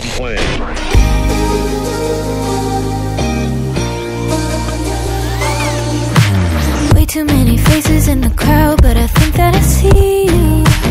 complain. Way too many faces in the crowd, but I think that I see you.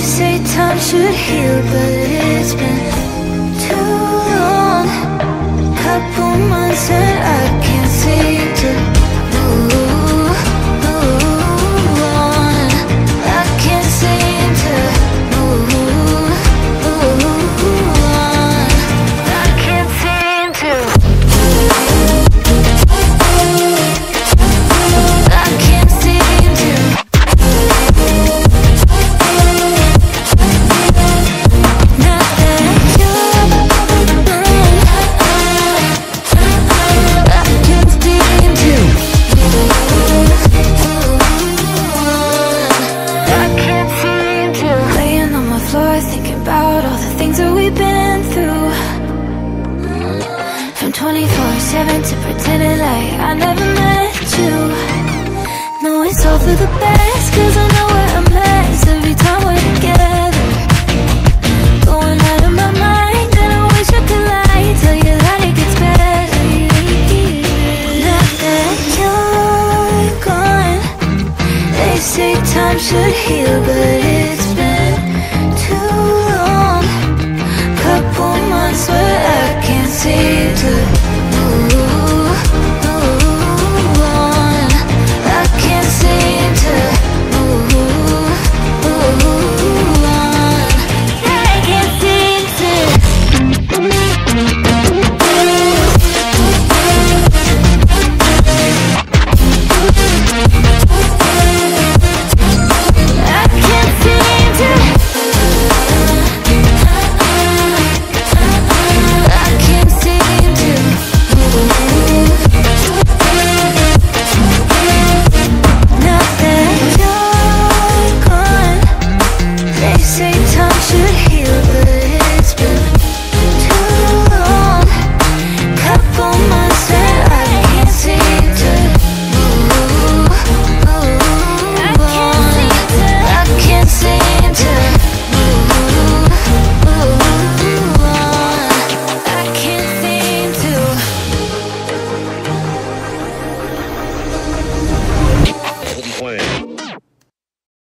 They say time should heal, but it's been too long. Couple months and about all the things that we've been through. From 24/7 to pretending like I never met you. No, it's all for the best, cause I know we're a mess every time we're together. Going out of my mind, and I wish I could lie. Tell you that it gets better. Now that you're gone, they say time should heal, but it's